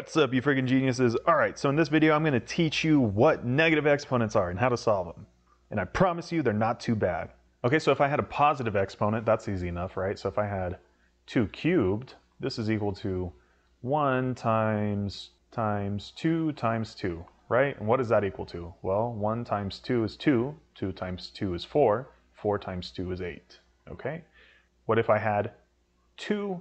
What's up, you freaking geniuses? All right, so in this video, I'm gonna teach you what negative exponents are and how to solve them. And I promise you, they're not too bad. Okay, so if I had a positive exponent, that's easy enough, right? So if I had 2 cubed, this is equal to 1 times times 2 times 2, right? And what does that equal to? Well, 1 times 2 is 2, 2 times 2 is 4, 4 times 2 is 8, okay? What if I had 2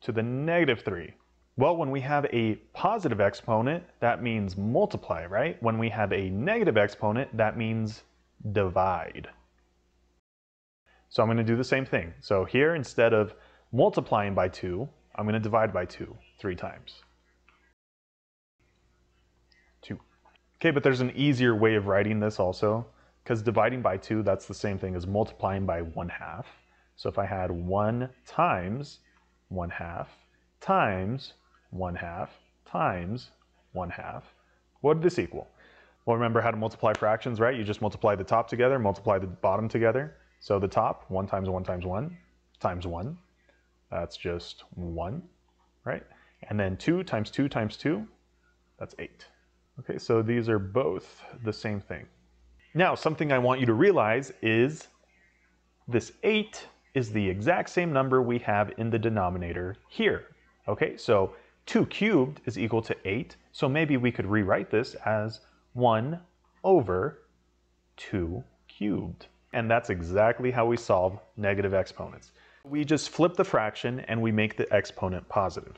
to the negative 3? Well, when we have a positive exponent, that means multiply, right? When we have a negative exponent, that means divide. So I'm going to do the same thing. So here, instead of multiplying by 2, I'm going to divide by 2 three times. 2. Okay, but there's an easier way of writing this also, because dividing by 2, that's the same thing as multiplying by 1 half. So if I had 1 times 1 half times 1 half times 1 half. What did this equal? Well, remember how to multiply fractions, right? You just multiply the top together, multiply the bottom together. So the top, 1 times 1 times 1 times 1. That's just 1, right? And then 2 times 2 times 2, that's 8. Okay, so these are both the same thing. Now, something I want you to realize is this 8 is the exact same number we have in the denominator here. Okay, so 2 cubed is equal to 8, so maybe we could rewrite this as 1 over 2 cubed. And that's exactly how we solve negative exponents. We just flip the fraction and we make the exponent positive.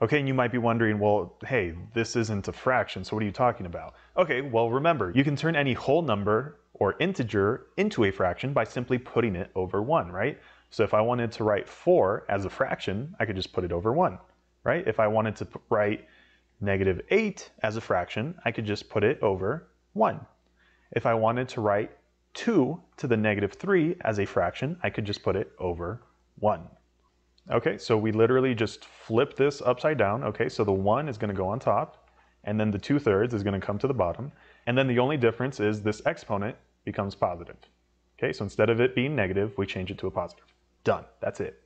Okay, and you might be wondering, well, hey, this isn't a fraction, so what are you talking about? Okay, well, remember, you can turn any whole number or integer into a fraction by simply putting it over 1, right? So if I wanted to write 4 as a fraction, I could just put it over 1 right? If I wanted to write negative 8 as a fraction, I could just put it over 1. If I wanted to write 2 to the negative 3 as a fraction, I could just put it over 1. Okay, so we literally just flip this upside down. Okay, so the 1 is going to go on top, and then the 2 thirds is going to come to the bottom. And then the only difference is this exponent becomes positive. Okay, so instead of it being negative, we change it to a positive. Done. That's it.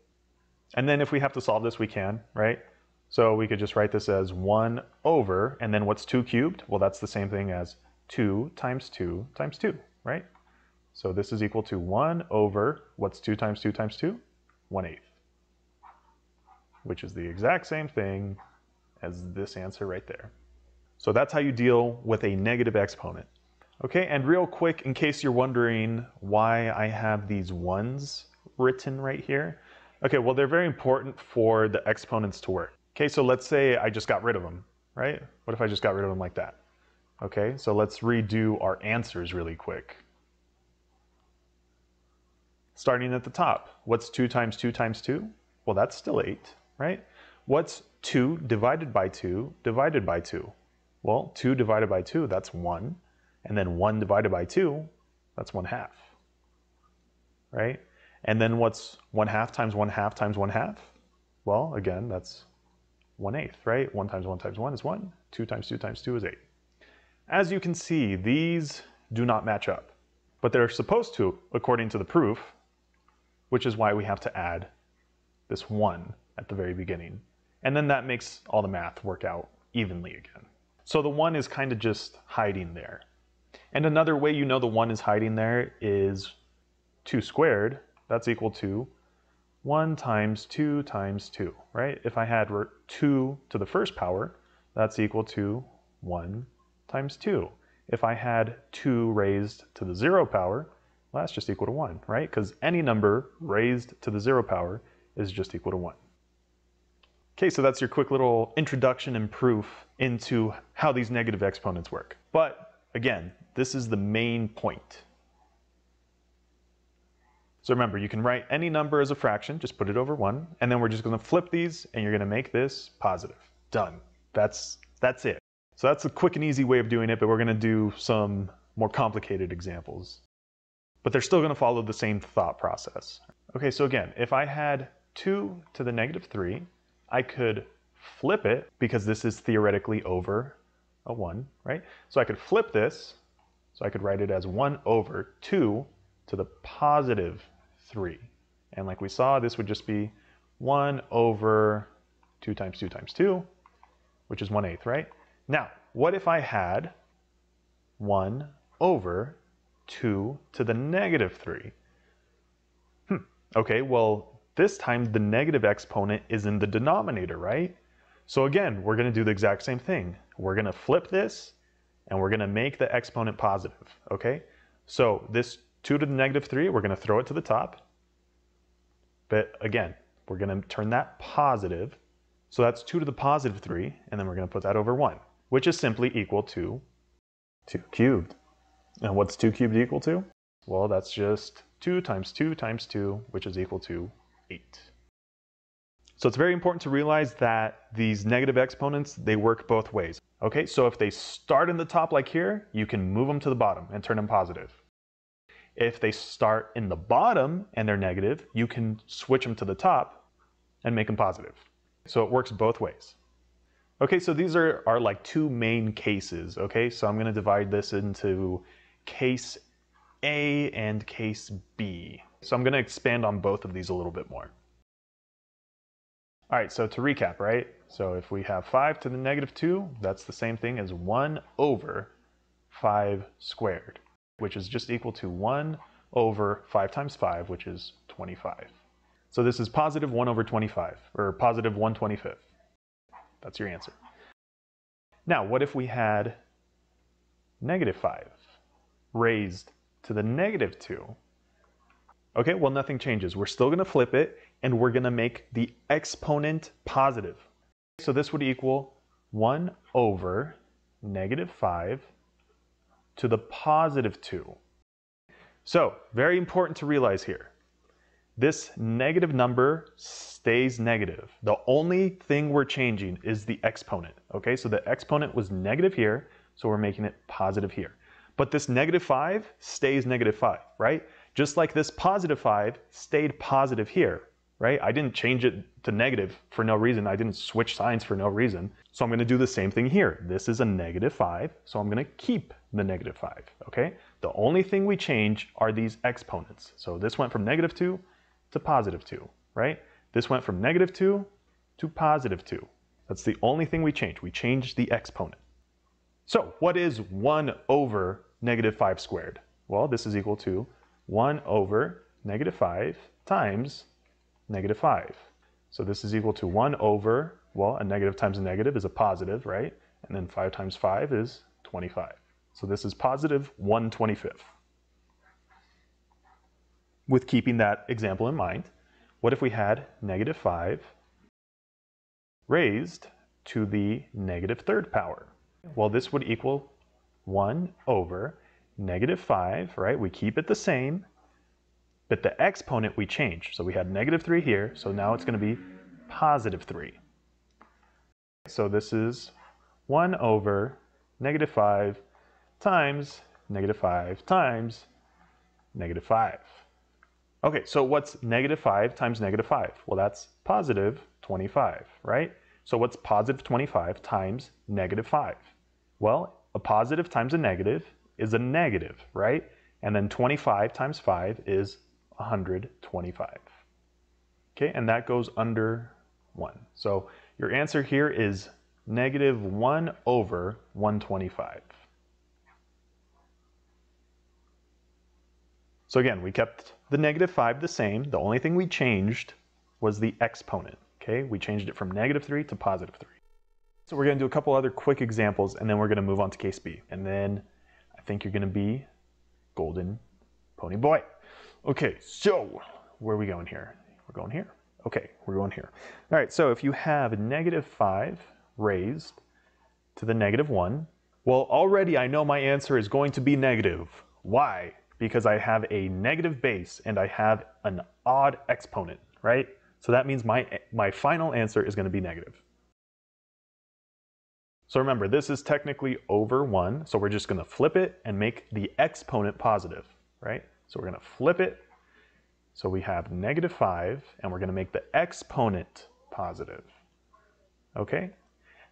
And then if we have to solve this, we can, right? So we could just write this as 1 over, and then what's 2 cubed? Well, that's the same thing as 2 times 2 times 2, right? So this is equal to 1 over, what's 2 times 2 times 2? 1 eighth, which is the exact same thing as this answer right there. So that's how you deal with a negative exponent. Okay, and real quick, in case you're wondering why I have these ones written right here. Okay, well, they're very important for the exponents to work. Okay, so let's say I just got rid of them, right? What if I just got rid of them like that? Okay, so let's redo our answers really quick. Starting at the top, what's 2 times 2 times 2? Well, that's still 8, right? What's 2 divided by 2 divided by 2? Well, 2 divided by 2, that's 1. And then 1 divided by 2, that's 1 half, right? And then what's 1 half times 1 half times 1 half? Well, again, that's 1 eighth, right? 1 times 1 times 1 is 1. 2 times 2 times 2 is 8. As you can see, these do not match up, but they're supposed to according to the proof, which is why we have to add this 1 at the very beginning. And then that makes all the math work out evenly again. So the 1 is kind of just hiding there. And another way you know the 1 is hiding there is 2 squared, that's equal to 1 times 2 times 2, right? If I had 2 to the first power, that's equal to 1 times 2. If I had 2 raised to the 0 power, well, that's just equal to 1, right? Because any number raised to the 0 power is just equal to 1. Okay, so that's your quick little introduction and proof into how these negative exponents work. But again, this is the main point. So remember, you can write any number as a fraction, just put it over one, and then we're just gonna flip these and you're gonna make this positive. Done. That's, that's it. So that's a quick and easy way of doing it, but we're gonna do some more complicated examples. But they're still gonna follow the same thought process. Okay, so again, if I had two to the negative three, I could flip it because this is theoretically over a one, right? So I could flip this, so I could write it as one over two to the positive 3. And like we saw, this would just be 1 over 2 times 2 times 2, which is 1 eighth, right? Now, what if I had 1 over 2 to the negative 3? Hmm. Okay, well, this time the negative exponent is in the denominator, right? So again, we're going to do the exact same thing. We're going to flip this, and we're going to make the exponent positive, okay? So this 2 to the negative 3, we're going to throw it to the top. But again, we're going to turn that positive. So that's 2 to the positive 3, and then we're going to put that over 1, which is simply equal to 2 cubed. And what's 2 cubed equal to? Well, that's just 2 times 2 times 2, which is equal to 8. So it's very important to realize that these negative exponents, they work both ways. Okay, so if they start in the top like here, you can move them to the bottom and turn them positive. If they start in the bottom and they're negative, you can switch them to the top and make them positive. So it works both ways. Okay, so these are, are like two main cases, okay? So I'm gonna divide this into case A and case B. So I'm gonna expand on both of these a little bit more. All right, so to recap, right? So if we have 5 to the negative 2, that's the same thing as 1 over 5 squared, which is just equal to 1 over 5 times 5, which is 25. So this is positive 1 over 25, or positive 1 25th. That's your answer. Now, what if we had negative 5 raised to the negative 2? Okay, well, nothing changes. We're still going to flip it, and we're going to make the exponent positive. So this would equal 1 over negative 5 to the positive 2. So, very important to realize here. This negative number stays negative. The only thing we're changing is the exponent. Okay, so the exponent was negative here, so we're making it positive here. But this negative 5 stays negative 5, right? Just like this positive 5 stayed positive here, right? I didn't change it to negative for no reason. I didn't switch signs for no reason. So I'm going to do the same thing here. This is a negative 5, so I'm going to keep the negative 5, okay? The only thing we change are these exponents. So this went from negative 2 to positive 2, right? This went from negative 2 to positive 2. That's the only thing we change. We change the exponent. So what is 1 over negative 5 squared? Well, this is equal to 1 over negative 5 times negative 5. So this is equal to 1 over, well, a negative times a negative is a positive, right? And then 5 times 5 is 25. So this is positive 1 25th. With keeping that example in mind, what if we had negative 5 raised to the negative third power? Well, this would equal 1 over negative 5, right? We keep it the same, but the exponent we change. So we had negative 3 here, so now it's going to be positive 3. So this is 1 over negative 5 times negative 5 times negative 5. Okay, so what's negative 5 times negative 5? Well, that's positive 25, right? So what's positive 25 times negative 5? Well, a positive times a negative is a negative, right? And then 25 times 5 is 125. Okay, and that goes under 1. So your answer here is negative 1 over 125. So again, we kept the negative 5 the same. The only thing we changed was the exponent. Okay, we changed it from negative 3 to positive 3. So we're going to do a couple other quick examples and then we're going to move on to case B. And then I think you're going to be golden pony boy. Okay, so where are we going here? We're going here. Okay, we're going here. All right, so if you have negative 5 raised to the negative 1, well, already I know my answer is going to be negative. Why? Because I have a negative base and I have an odd exponent, right? So that means my, my final answer is going to be negative. So remember, this is technically over 1, so we're just going to flip it and make the exponent positive, right? So we're going to flip it. So we have negative 5, and we're going to make the exponent positive. Okay?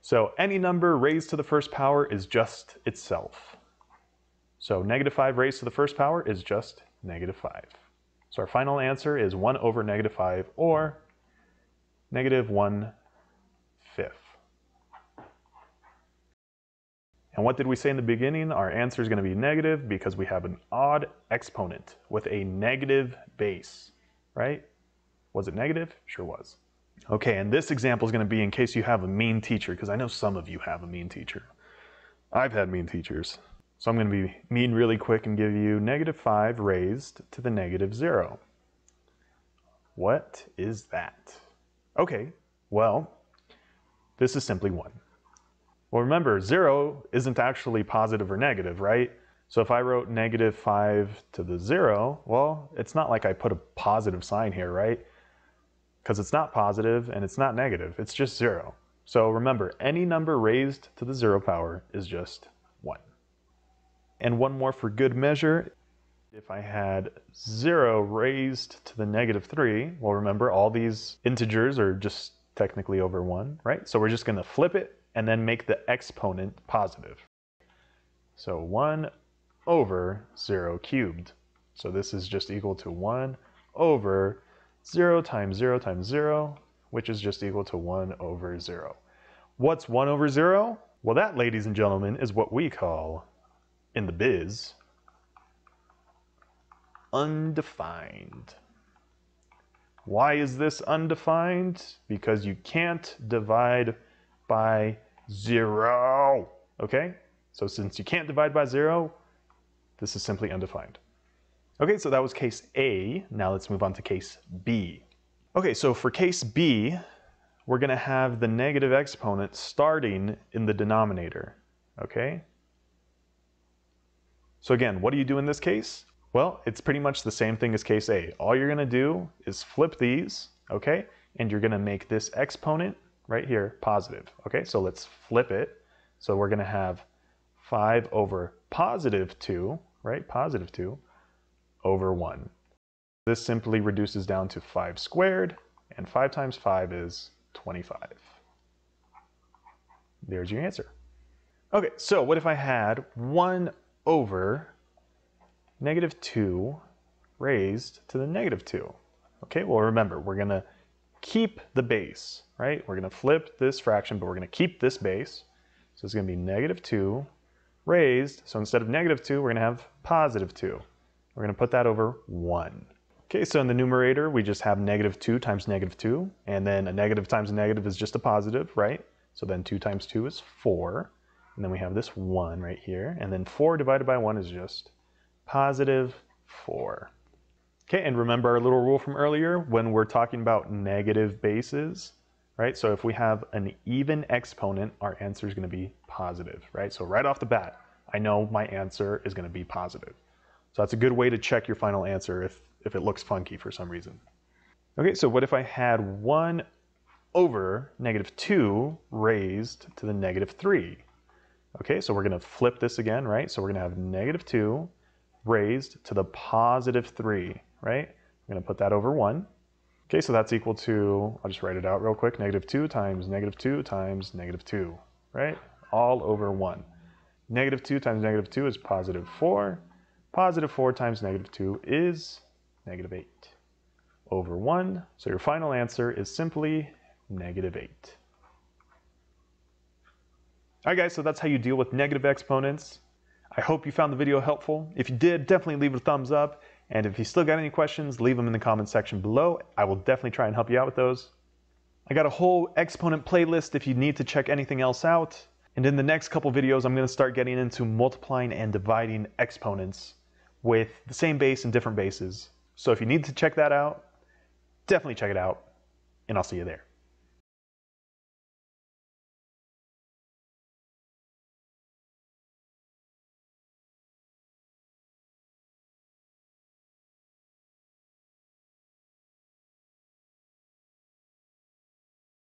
So any number raised to the first power is just itself. So negative 5 raised to the first power is just negative 5. So our final answer is 1 over negative 5, or negative 1 And what did we say in the beginning? Our answer is going to be negative because we have an odd exponent with a negative base, right? Was it negative? Sure was. Okay, and this example is going to be in case you have a mean teacher, because I know some of you have a mean teacher. I've had mean teachers. So I'm going to be mean really quick and give you negative 5 raised to the negative 0. What is that? Okay, well, this is simply 1. Well, remember, 0 isn't actually positive or negative, right? So if I wrote negative 5 to the 0, well, it's not like I put a positive sign here, right? Because it's not positive and it's not negative, it's just 0. So remember, any number raised to the 0 power is just 1. And one more for good measure, if I had 0 raised to the negative 3, well remember all these integers are just technically over 1, right? So we're just going to flip it and then make the exponent positive. So 1 over 0 cubed. So this is just equal to 1 over 0 times 0 times 0, which is just equal to 1 over 0. What's 1 over 0? Well, that, ladies and gentlemen, is what we call, in the biz, undefined. Why is this undefined? Because you can't divide by zero. Okay? So since you can't divide by zero, this is simply undefined. Okay, so that was case A. Now let's move on to case B. Okay, so for case B, we're going to have the negative exponent starting in the denominator. Okay? So again, what do you do in this case? Well, it's pretty much the same thing as case A. All you're going to do is flip these, okay? And you're going to make this exponent right here positive. Okay, so let's flip it. So we're going to have 5 over positive 2, right? Positive 2 over 1. This simply reduces down to 5 squared, and 5 times 5 is 25. There's your answer. Okay, so what if I had 1 over negative 2 raised to the negative 2? Okay, well remember, we're going to keep the base, right? We're going to flip this fraction, but we're going to keep this base. So it's going to be negative 2 raised. So instead of negative 2, we're going to have positive 2. We're going to put that over 1. Okay, so in the numerator, we just have negative 2 times negative 2. And then a negative times a negative is just a positive, right? So then 2 times 2 is 4. And then we have this 1 right here. And then 4 divided by 1 is just positive 4. Okay, and remember our little rule from earlier when we're talking about negative bases, right? So if we have an even exponent, our answer is going to be positive, right? So right off the bat, I know my answer is going to be positive. So that's a good way to check your final answer if, if it looks funky for some reason. Okay, so what if I had 1 over negative 2 raised to the negative 3? Okay, so we're going to flip this again, right? So we're going to have negative 2 raised to the positive 3 right? I'm going to put that over 1. Okay, so that's equal to, I'll just write it out real quick, negative 2 times negative 2 times negative 2, right? All over 1. Negative 2 times negative 2 is positive 4. Positive 4 times negative 2 is negative 8 over 1. So your final answer is simply negative 8. Alright guys, so that's how you deal with negative exponents. I hope you found the video helpful. If you did, definitely leave it a thumbs up. And if you still got any questions, leave them in the comments section below. I will definitely try and help you out with those. I got a whole exponent playlist if you need to check anything else out. And in the next couple videos, I'm going to start getting into multiplying and dividing exponents with the same base and different bases. So if you need to check that out, definitely check it out, and I'll see you there.